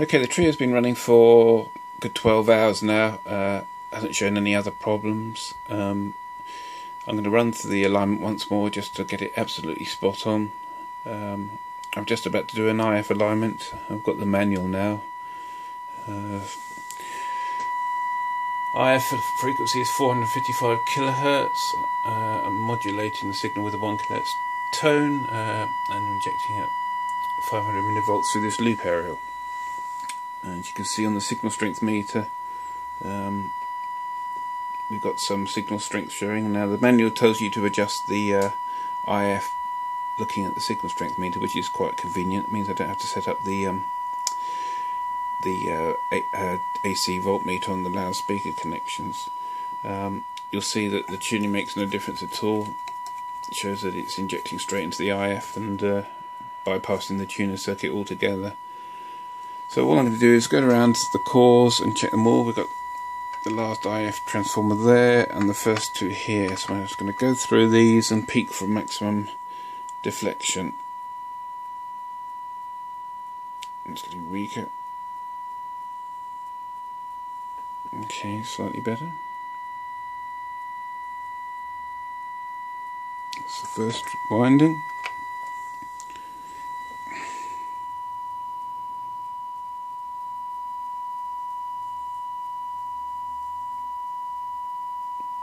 Okay, the Trio has been running for good 12 hours now. Uh, hasn't shown any other problems. Um, I'm going to run through the alignment once more just to get it absolutely spot on. Um, I'm just about to do an IF alignment. I've got the manual now. Uh, IF frequency is 455 kilohertz. Uh, I'm modulating the signal with a 1 kilohertz tone uh, and injecting it 500 millivolts through this loop aerial and you can see on the signal strength meter um, we've got some signal strength showing. Now the manual tells you to adjust the uh, IF looking at the signal strength meter which is quite convenient. It means I don't have to set up the um, the uh, uh, AC voltmeter on the loudspeaker connections. Um, you'll see that the tuning makes no difference at all. It shows that it's injecting straight into the IF and uh, bypassing the tuner circuit altogether so all I'm going to do is go around the cores and check them all. We've got the last IF transformer there and the first two here. So I'm just going to go through these and peak for maximum deflection. It's getting weaker. Okay, slightly better. That's the first winding.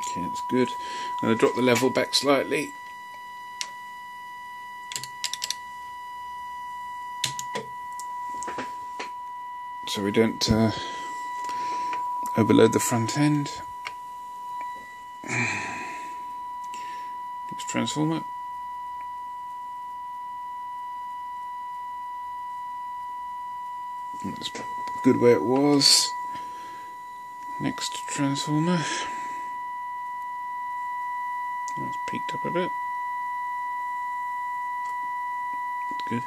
Okay, that's good. I'm going to drop the level back slightly. So we don't uh, overload the front end. Next transformer. That's good where it was. Next transformer. Peaked up a bit. Good.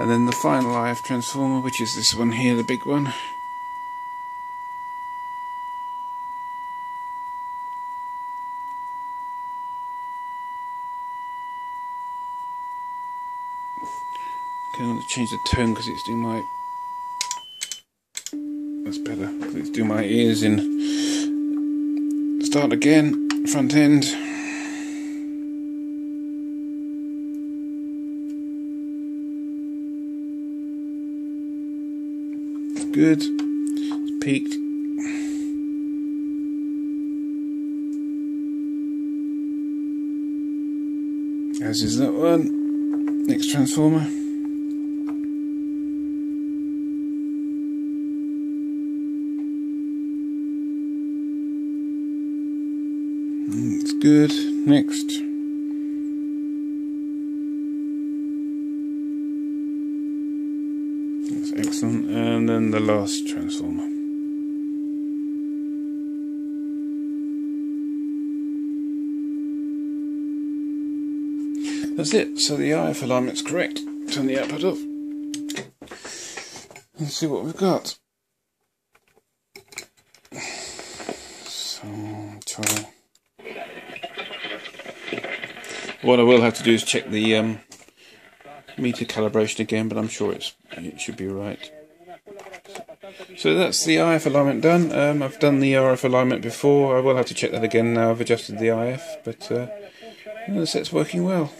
And then the final IF transformer, which is this one here, the big one. Okay, I'm going to change the tone because it's doing my. That's better. It's doing my ears in. Start again, front end. Good. It's peaked. As is that one. Next transformer. Mm, it's good. Next. Excellent. And then the last transformer. That's it. So the IF alignment's correct. Turn the output off. Let's see what we've got. So, try. What I will have to do is check the um, meter calibration again, but I'm sure it's it should be right. So that's the IF alignment done. Um, I've done the RF alignment before. I will have to check that again now. I've adjusted the IF, but uh, the set's working well.